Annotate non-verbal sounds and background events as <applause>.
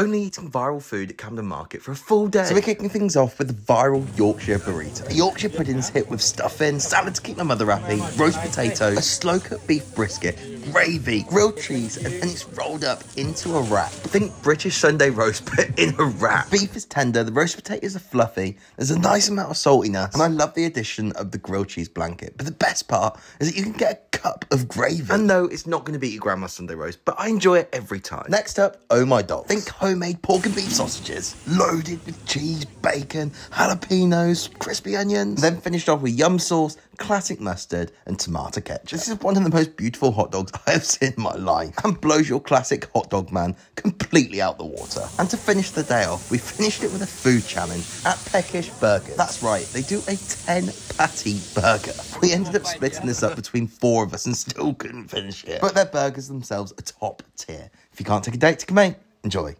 only eating viral food at Camden Market for a full day. So we're kicking things off with the viral Yorkshire burrito. A Yorkshire pudding's hit with stuffing, salad to keep my mother happy, roast potatoes, a slow cooked beef brisket, gravy, grilled cheese, and then it's rolled up into a wrap. Think British Sunday roast, <laughs> but in a wrap. Beef is tender, the roast potatoes are fluffy, there's a nice amount of saltiness, and I love the addition of the grilled cheese blanket. But the best part is that you can get a cup of gravy. And no, it's not going to beat your grandma's Sunday roast, but I enjoy it every time. Next up, oh my dog. Think homemade pork and beef sausages, loaded with cheese, bacon, jalapenos, crispy onions, then finished off with yum sauce, classic mustard, and tomato ketchup. This is one of the most beautiful hot dogs <laughs> I have seen in my life and blows your classic hot dog man completely out the water. And to finish the day off, we finished it with a food challenge at Peckish Burgers. That's right, they do a 10 patty burger. We ended up splitting this up between four of us and still couldn't finish it. But their burgers themselves are top tier. If you can't take a date, to a mate. Enjoy.